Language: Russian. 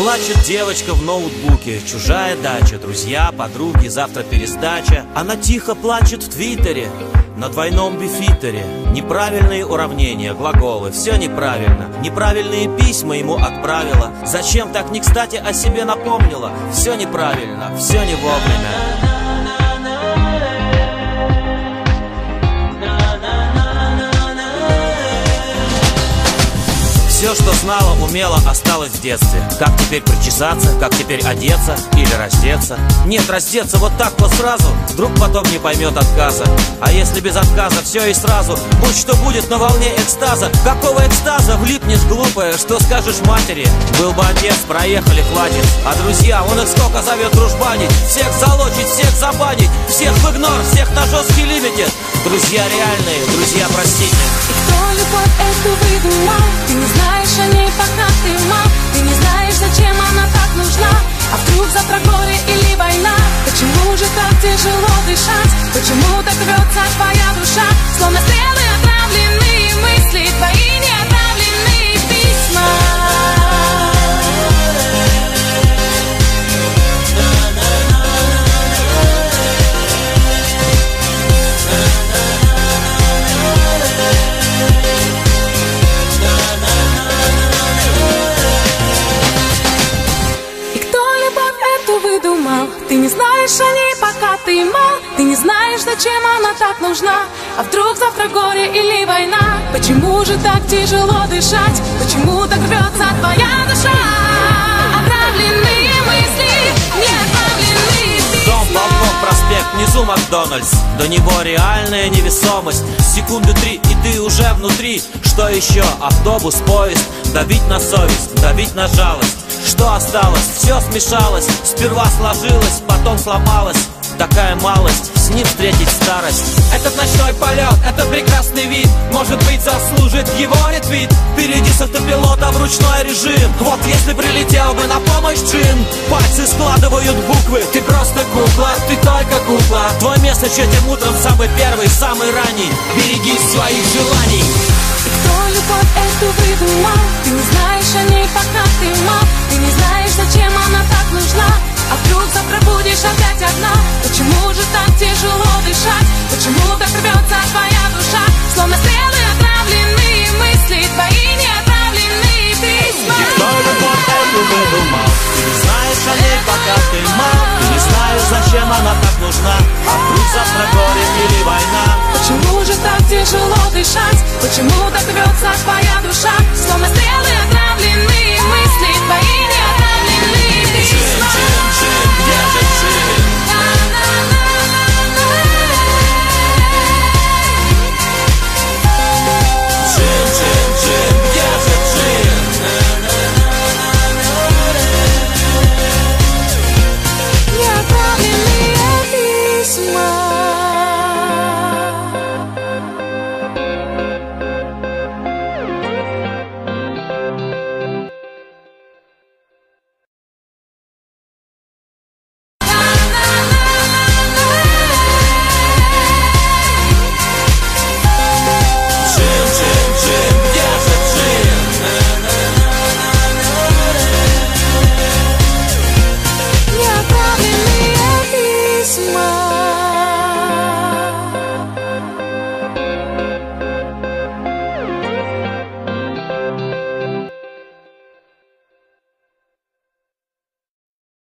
плачет девочка в ноутбуке. Чужая дача, друзья, подруги, завтра пересдача. Она тихо плачет в твиттере на двойном бифитере. Неправильные уравнения, глаголы, все неправильно. Неправильные письма ему отправила. Зачем так не кстати о себе напомнила? Все неправильно, все не вовремя знала, умела, осталось в детстве. Как теперь причесаться, как теперь одеться или раздеться? Нет, раздеться вот так вот сразу Вдруг потом не поймет отказа. А если без отказа все и сразу. Будь что будет на волне экстаза. Какого экстаза? Влипнешь глупая Что скажешь матери? Был бы отец, проехали, хватит. А друзья, он их сколько зовет дружбанить? Всех залочить, всех забанить? Всех в игнор, всех на жесткий лимитед? Друзья реальные, друзья простите И кто любовь эту выдумал? Ты не знаешь о ней, пока ты мал Ты не знаешь, зачем она так нужна А вдруг завтра горе или война? Почему же так тяжело дышать? Почему так рвется твоя душа? Словно стрелы выдумал? Ты не знаешь о ней, пока ты мал Ты не знаешь, зачем она так нужна А вдруг завтра горе или война? Почему же так тяжело дышать? Почему так рвется твоя душа? Отравленные мысли, неотправленные Дом, письма балкон, проспект, внизу Макдональдс До него реальная невесомость Секунды три, и ты уже внутри Что еще? Автобус, поезд Давить на совесть, давить на жалость Что осталось? Все смешалось. Сперва сложилось, потом сломалось. Такая малость, с ним встретить старость. Этот ночной полет, это прекрасный вид. Может быть заслужит его ретвит. Впереди с автопилота в ручной режим. Вот если прилетел бы на помощь Джин Пальцы складывают буквы. Ты просто кукла, ты только кукла. Твой месяц этим утром самый первый, самый ранний. Берегись своих желаний. Кто любовь эту выдумал? Ты не будешь опять одна Почему же так тяжело дышать? Почему так рвется твоя душа? Словно стрелы отравленные мысли Твои неотправленные письма Кто любовь эту выдумал? Ты не знаешь о ней, пока ты мал Ты не знаешь, зачем она так нужна А вдруг завтра горе или война Почему же так тяжело дышать? Почему так рвется твоя